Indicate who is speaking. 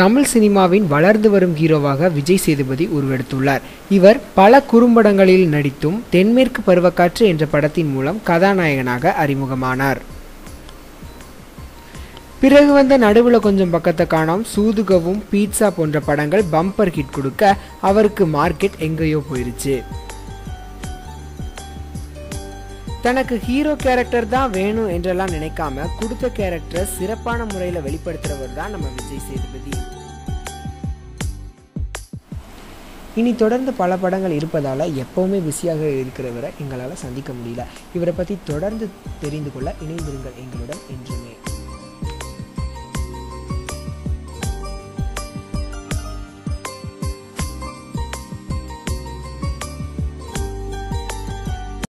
Speaker 1: தமிழ் சினிமாவின் வளர்ந்து வரும் ஹீரோவாக விஜய் சேதுபதி உருவெடுத்துள்ளார். இவர் பல குறும்படங்களில் நடித்தும் தென்மேற்கு பருவக்காற்று என்ற படத்தின் மூலம் கதாநாயகனாக அறிமுகமானார். பிறகு வந்த நடுவில் கொஞ்சம் பக்கத்தை காணோம். சூதுகவும் பீட்சா போன்ற படங்கள் பம்பர் ஹிட் கொடுக்க அவருக்கு மார்க்கெட் எங்கேயோ போயிருச்சு. தனக்கு ஹீரோ கேரக்டர் தான் வேணும் என்றெல்லாம் நினைக்காம கொடுத்த கேரக்டரை சிறப்பான முறையில் வெளிப்படுத்துறவர் தான் நம்ம விஜய் சேதுபதி. இனி தொடர்ந்து பல படங்கள் இருப்பதால் எப்போவுமே பிஸியாக இருக்கிறவரை எங்களால் சந்திக்க முடியல. இவரை பற்றி தொடர்ந்து தெரிந்து கொள்ள இணைந்திருங்கள் எங்களுடன்